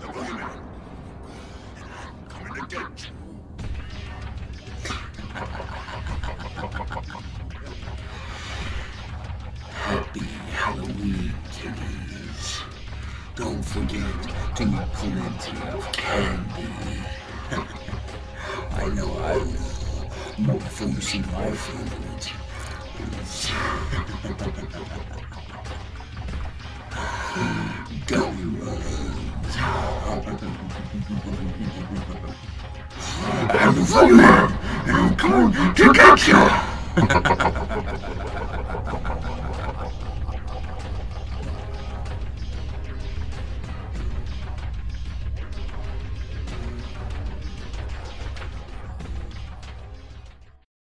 The coming to get you. Happy Halloween, kiddies. Don't forget to eat plenty of candy. I know I will. More food in my favorite is... you? I'm the fun man, and I'm coming to get you.